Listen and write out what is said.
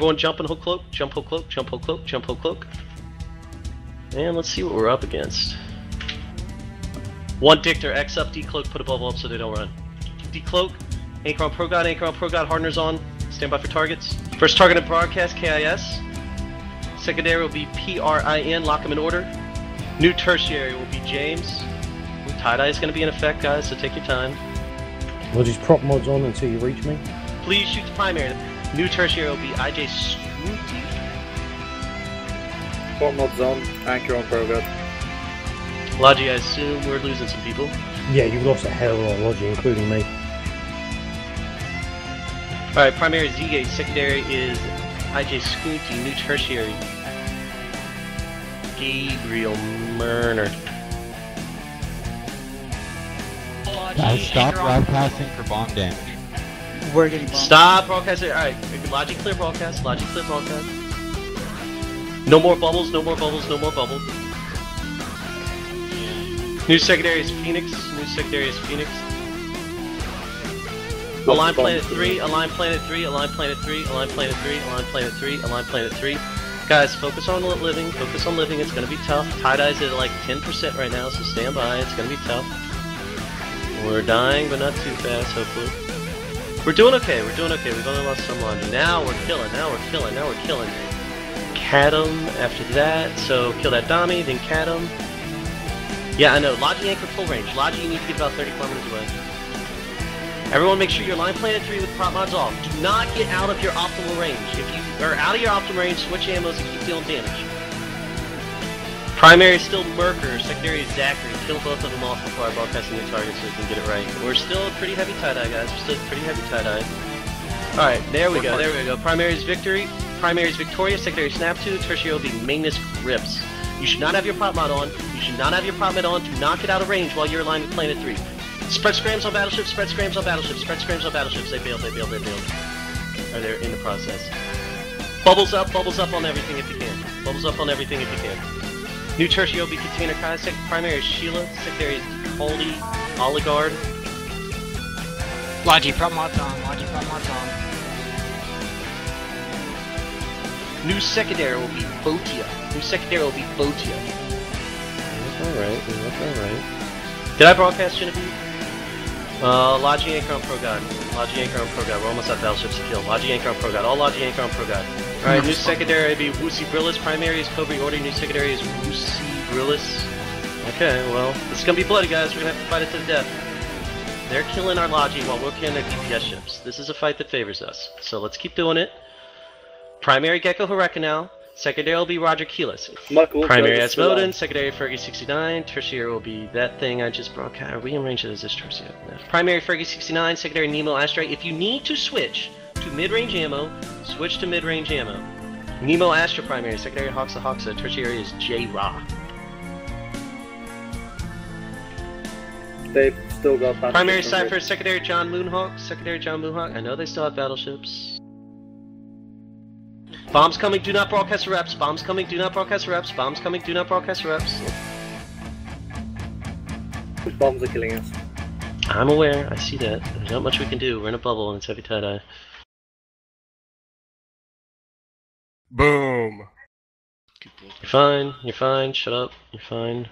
Everyone jump and hook cloak, jump hook cloak, jump hook cloak, jump hook cloak. And let's see what we're up against. One Dictor, X up, decloak, put a bubble up so they don't run. Decloak, anchor on Pro God, anchor on Pro God, hardeners on, stand by for targets. First targeted broadcast, KIS. Secondary will be PRIN, lock them in order. New tertiary will be James. TiDi is going to be in effect, guys, so take your time. We'll just prop mods on until you reach me. Please shoot the primary. New tertiary will be IJ Scooty. Prop mods on, anchor on Progod. Logi, I assume we're losing some people. Yeah, you've lost a hell of a lot of Logi, including me. Alright, primary is Z-Gate, secondary is IJ Scooty, new tertiary. Gabriel Murner. Guys, stop broadcasting for bomb damage. We're getting bombed. Stop broadcasting. Alright, Logi clear broadcast, Logi clear broadcast. No more bubbles, no more bubbles, no more bubbles. New secondary is Phoenix, new secondary is Phoenix. Align planet 3, align planet 3, align planet 3, align planet 3, align planet 3, align planet 3. Guys, focus on living, focus on living, it's gonna be tough. TiDi's at like 10% right now, so stand by, it's gonna be tough. We're dying, but not too fast, hopefully. We're doing okay, we're doing okay, we've only lost some laundry. Now we're killing, now we're killing, now we're killing. Cadam after that, so kill that Dami, then Cadam. Yeah, I know, Logi anchor full range. Logi, you need to get about 30 kilometers away. Everyone make sure you're line planet 3 with prop mods off. Do not get out of your optimal range. If you are out of your optimal range, switch ammos and keep dealing damage. Primary is still Merker, secondary is Zachary. Kill both of them off before I broadcast a new target so we can get it right. We're still pretty heavy TiDi, guys. We're still pretty heavy TiDi. Alright, there we go, there we go. Primary is Victory, primary is Victoria, secondary Snap 2, tertiary will be Magnus Grips. You should not have your prop mod on. You should not have your prop mod on to knock it out of range while you're aligned with Planet 3. Spread scrams on battleships, spread scrams on battleships, spread scrams on battleships. They bailed, they bailed, they bailed. Or they're in the process. Bubbles up, bubbles up on everything if you can. Bubbles up on everything if you can. New tertiary will be container Kai, primary is Sheila, secondary is Holy Oligard. Logi, prop mods. Logi, prop mods. New secondary will be Botia. New secondary will be Botia. Alright, we look alright. Did I broadcast Genevieve? Uh, Logi Anchor on Logi Anchor on Pro God. We're almost at Battleships to kill. Logi Anchor on Pro God. All Logi Anchor on Pro God. Alright, new secondary be Woosie Brillis. Primary is Cobra Order. New secondary is Woosie Brillis. Okay, well, this is gonna be bloody, guys. We're gonna have to fight it to the death. They're killing our Logi while we're killing their DPS ships. This is a fight that favors us. So let's keep doing it. Primary Gecko Hurricanal. Secondary will be Roger Keyless. Primary goes to secondary Fergie 69, tertiary will be that thing I just broadcast. Are we in range of this tertiary? No. Primary Fergie 69, secondary Nemo Astra. If you need to switch to mid-range ammo, switch to mid-range ammo. Nemo Astra primary, secondary Hoxa Hoxa, tertiary is J Ra. They've still got Primary Cypher, secondary John Moonhawk, secondary John Moonhawk. I know they still have battleships. Bombs coming, do not broadcast reps. Bombs coming, do not broadcast reps. Bombs coming, do not broadcast reps. Which bombs are killing us? I'm aware, I see that. There's not much we can do. We're in a bubble and it's heavy TiDi. Boom. You're fine, you're fine, shut up, you're fine.